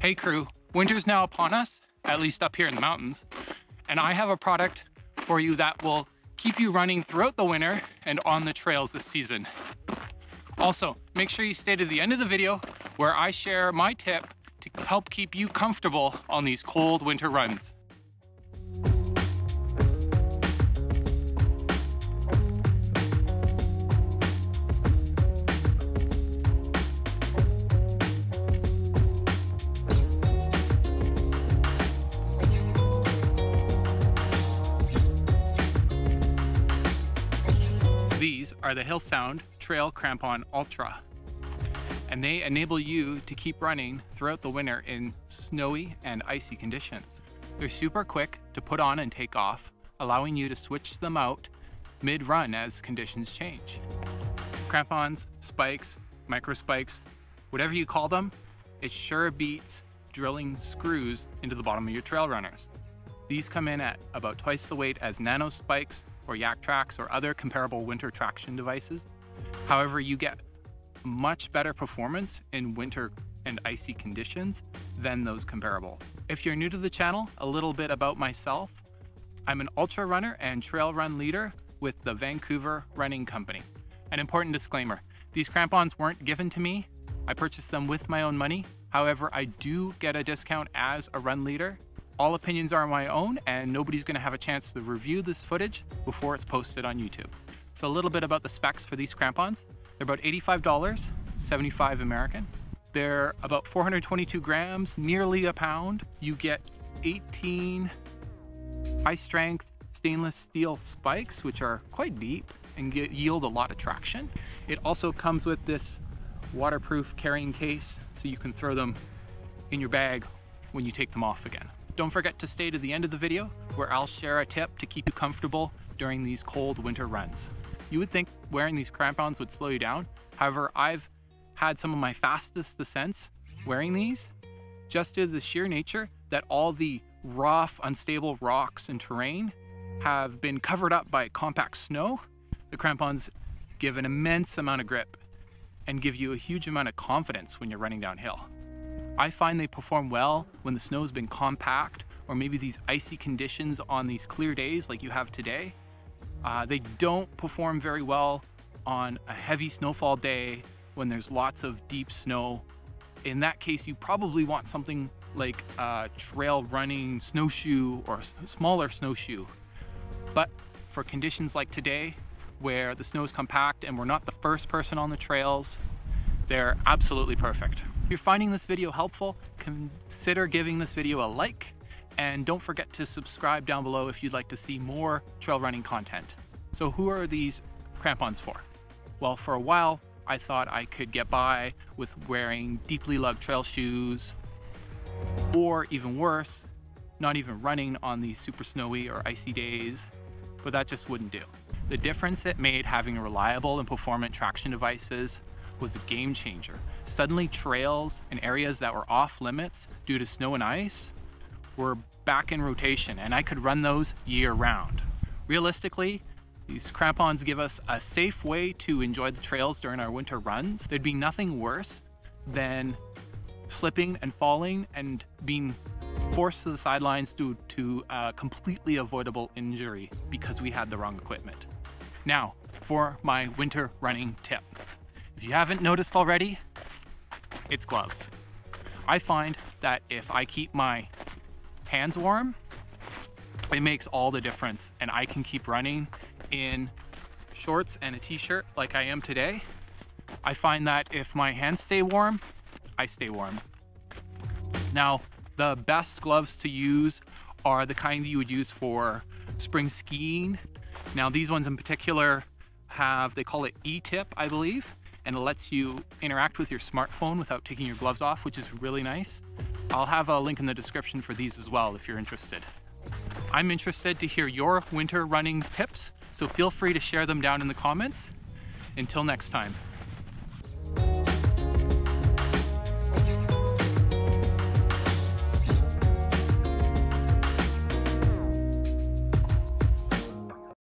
Hey crew, winter's now upon us, at least up here in the mountains, and I have a product for you that will keep you running throughout the winter and on the trails this season. Also, make sure you stay to the end of the video where I share my tip to help keep you comfortable on these cold winter runs. These are the Hillsound Trail Crampon Ultra and they enable you to keep running throughout the winter in snowy and icy conditions. They're super quick to put on and take off, allowing you to switch them out mid-run as conditions change. Crampons, spikes, micro spikes, whatever you call them, it sure beats drilling screws into the bottom of your trail runners. These come in at about twice the weight as nano spikes or Yaktrax or other comparable winter traction devices. However, you get much better performance in winter and icy conditions than those comparables. If you're new to the channel, a little bit about myself. I'm an ultra runner and trail run leader with the Vancouver Running Company. An important disclaimer, these crampons weren't given to me. I purchased them with my own money. However, I do get a discount as a run leader. All opinions are my own and nobody's gonna have a chance to review this footage before it's posted on YouTube. So a little bit about the specs for these crampons. They're about $85, 75 American. They're about 422 grams, nearly a pound. You get 18 high strength stainless steel spikes, which are quite deep and get, yield a lot of traction. It also comes with this waterproof carrying case, so you can throw them in your bag when you take them off again. Don't forget to stay to the end of the video where I'll share a tip to keep you comfortable during these cold winter runs. You would think wearing these crampons would slow you down. However, I've had some of my fastest descents wearing these just due to the sheer nature that all the rough, unstable rocks and terrain have been covered up by compact snow. The crampons give an immense amount of grip and give you a huge amount of confidence when you're running downhill. I find they perform well when the snow's been compact or maybe these icy conditions on these clear days like you have today uh, they don't perform very well on a heavy snowfall day when there's lots of deep snow. In that case, you probably want something like a trail running snowshoe or a smaller snowshoe. But for conditions like today, where the snow is compact and we're not the first person on the trails, they're absolutely perfect. If you're finding this video helpful, consider giving this video a like and don't forget to subscribe down below if you'd like to see more trail running content. So who are these crampons for? Well, for a while, I thought I could get by with wearing deeply lugged trail shoes, or even worse, not even running on these super snowy or icy days, but that just wouldn't do. The difference it made having reliable and performant traction devices was a game changer. Suddenly trails and areas that were off limits due to snow and ice were back in rotation and I could run those year round. Realistically, these crampons give us a safe way to enjoy the trails during our winter runs. There'd be nothing worse than slipping and falling and being forced to the sidelines due to a completely avoidable injury because we had the wrong equipment. Now, for my winter running tip. If you haven't noticed already, it's gloves. I find that if I keep my hands warm, it makes all the difference. And I can keep running in shorts and a t-shirt like I am today. I find that if my hands stay warm, I stay warm. Now, the best gloves to use are the kind you would use for spring skiing. Now, these ones in particular have, they call it E-tip, I believe, and it lets you interact with your smartphone without taking your gloves off, which is really nice. I'll have a link in the description for these as well if you're interested. I'm interested to hear your winter running tips, so feel free to share them down in the comments. Until next time.